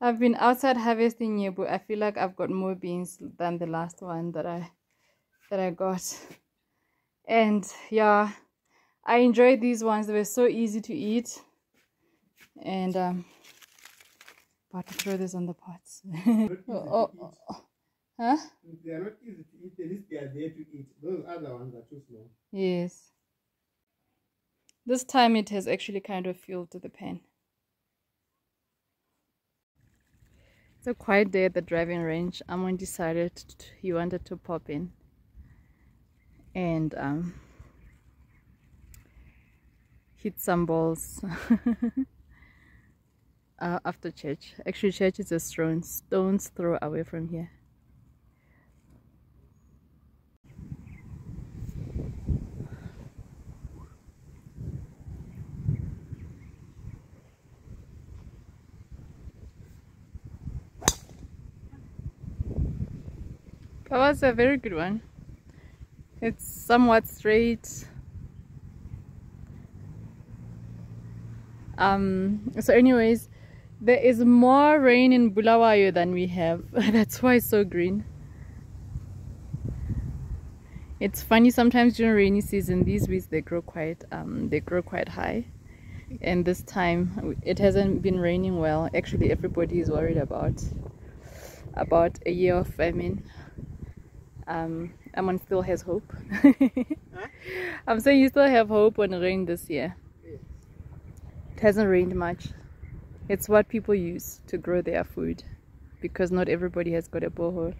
I've been outside harvesting but I feel like I've got more beans than the last one that I that I got. And yeah, I enjoyed these ones. They were so easy to eat. And um about to throw this on the pots. oh, oh, oh, Huh? They are not easy to eat, at least they are there to eat. Those other ones are too small. Yes. This time it has actually kind of filled to the pan. It's a quiet day at the driving range. Amon decided he wanted to pop in and um, hit some balls uh, after church. Actually, church is a stone, stone's throw away from here. That was a very good one. It's somewhat straight. Um, so anyways, there is more rain in Bulawayo than we have. That's why it's so green. It's funny sometimes during rainy season, these weeds they grow quite um, they grow quite high. And this time it hasn't been raining well. Actually, everybody is worried about about a year of famine um, Amon still has hope. huh? I'm saying you still have hope on rain this year. It hasn't rained much. It's what people use to grow their food because not everybody has got a borehole.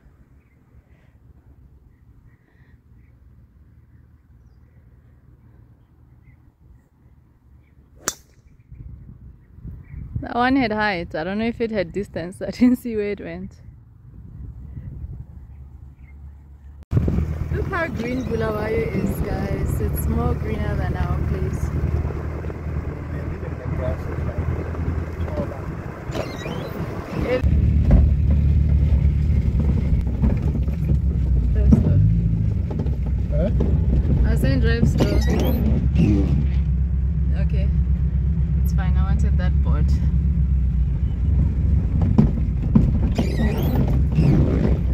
That one had height. I don't know if it had distance. I didn't see where it went. How green Bulawayo is, guys. It's more greener than our place. It Huh? I was saying drive slow. Okay. It's fine. I wanted that board.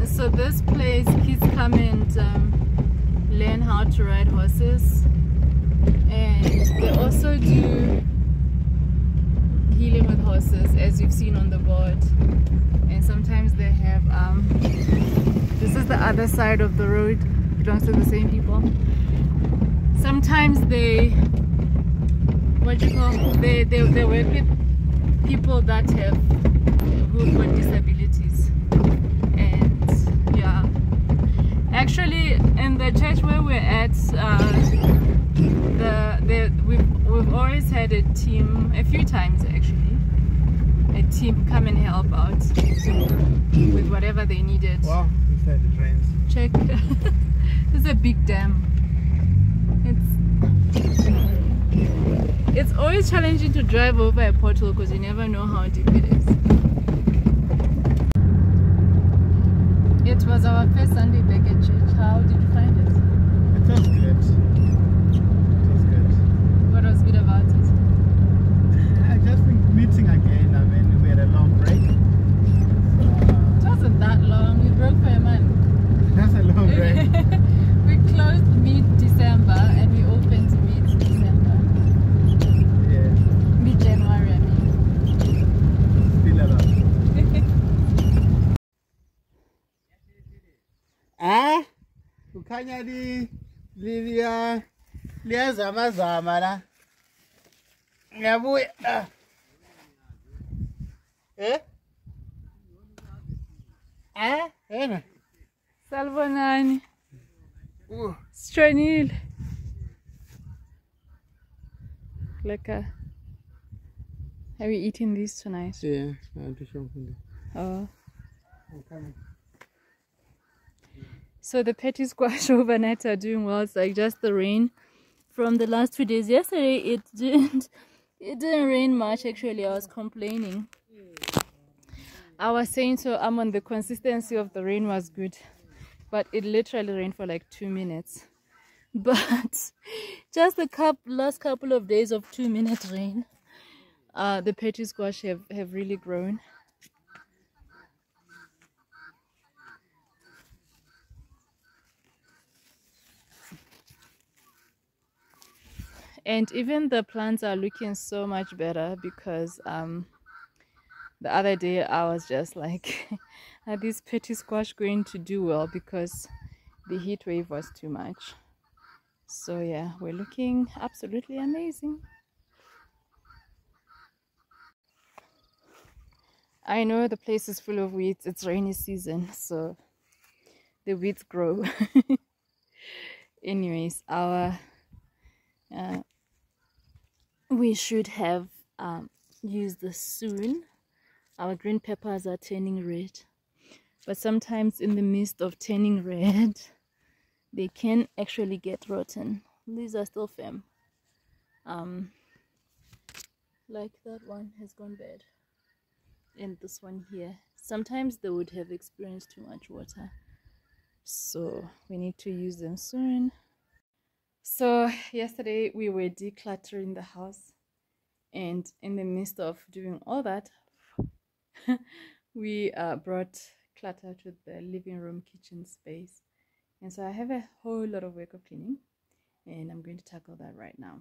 So this place, kids come and um, learn how to ride horses. And they also do healing with horses as you've seen on the board. And sometimes they have um, this is the other side of the road. Belongs to the same people. Sometimes they what do you call they they, they work with people that have who've got disabilities actually in the church where we're at uh, the, the we've, we've always had a team a few times actually a team come and help out with whatever they needed. Wow inside the trains. Check. This is a big dam. It's it's always challenging to drive over a pothole because you never know how deep it is It was our first Sunday back at church. How did you find it? It was good. It was good. What was good about it? I just think meeting again. I mean, we had a long break. So, uh, it wasn't that long. We broke for a month. That's a long break. we closed mid-December and we opened mid-December. Yeah. Mid-January, I mean. Still a lot. ah kukhanya li liya liyazama zama la. Ngiyabuya eh ah ena salvonani uh. stronile like a are we eating these tonight? Yeah i'm sure oh. I'm coming so the patty squash overnight are doing well. It's like just the rain from the last two days. Yesterday it didn't it didn't rain much actually. I was complaining. I was saying to Amon the consistency of the rain was good. But it literally rained for like two minutes. But just the couple, last couple of days of two minute rain, uh, the patty squash have, have really grown. And even the plants are looking so much better because um the other day I was just like are these patty squash going to do well because the heat wave was too much. So yeah we're looking absolutely amazing. I know the place is full of weeds. It's rainy season so the weeds grow. Anyways our uh, we should have um, used this soon our green peppers are turning red. But sometimes in the midst of turning red they can actually get rotten. These are still firm. Um like that one has gone bad. And this one here. Sometimes they would have experienced too much water. So we need to use them soon so yesterday we were decluttering the house and in the midst of doing all that we uh, brought clutter to the living room kitchen space. And so i have a whole lot of work of cleaning and i'm going to tackle that right now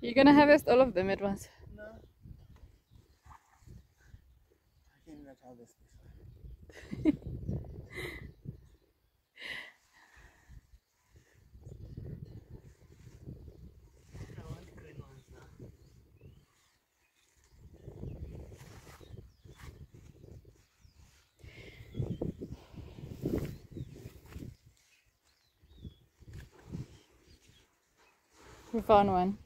You're gonna harvest all of them at once. No. I can not harvest this one. We found one.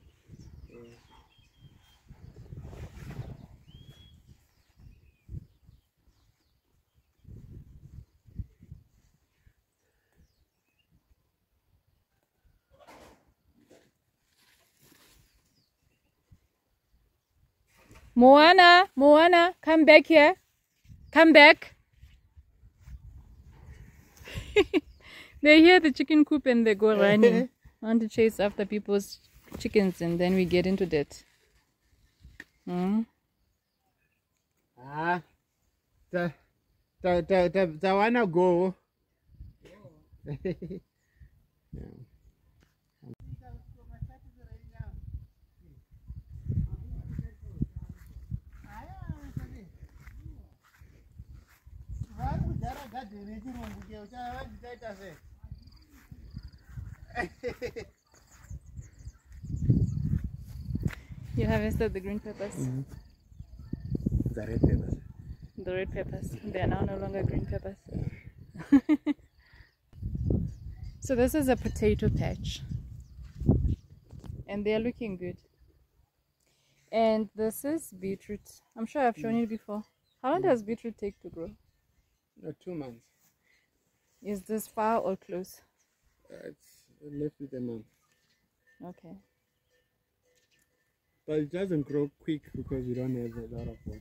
Moana, Moana, come back here. Come back. they hear the chicken coop and they go running. want to chase after people's chickens and then we get into debt. Hmm? Ah, the, the, the, the, the wanna go. yeah. You harvested the green peppers. Mhm. The red peppers. The red peppers. They are now no longer green peppers. so this is a potato patch. And they are looking good. And this is beetroot. I'm sure I've shown you before. How long does beetroot take to grow? No, two months. Is this far or close? Uh, it's less with a month. Okay. But it doesn't grow quick because we don't have a lot of water.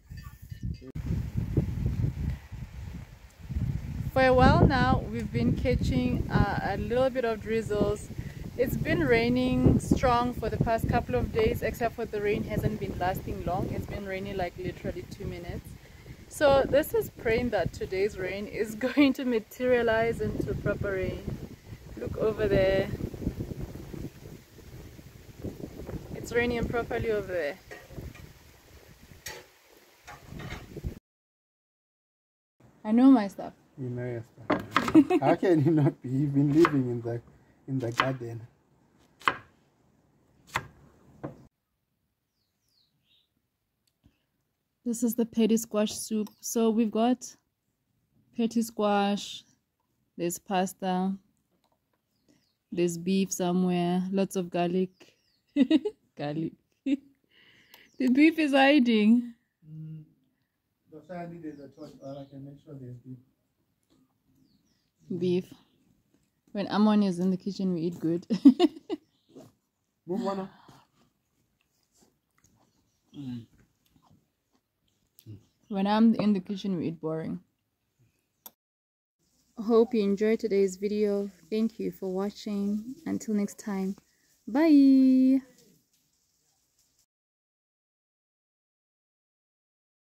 For a while now, we've been catching uh, a little bit of drizzles. It's been raining strong for the past couple of days, except for the rain hasn't been lasting long. It's been raining like literally two minutes. So this is praying that today's rain is going to materialize into proper rain. Look over there. It's raining properly over there. I know my stuff. You know your stuff. How can you not be? You've been living in the in the garden. This is the patty squash soup. So we've got patty squash, there's pasta, there's beef somewhere, lots of garlic. garlic. the beef is hiding. That's why I needed a torch, or I can make sure there's beef. Beef. When Amon is in the kitchen, we eat good. Move one. Mm. When I'm in the kitchen, we eat boring. Hope you enjoyed today's video. Thank you for watching. Until next time, bye.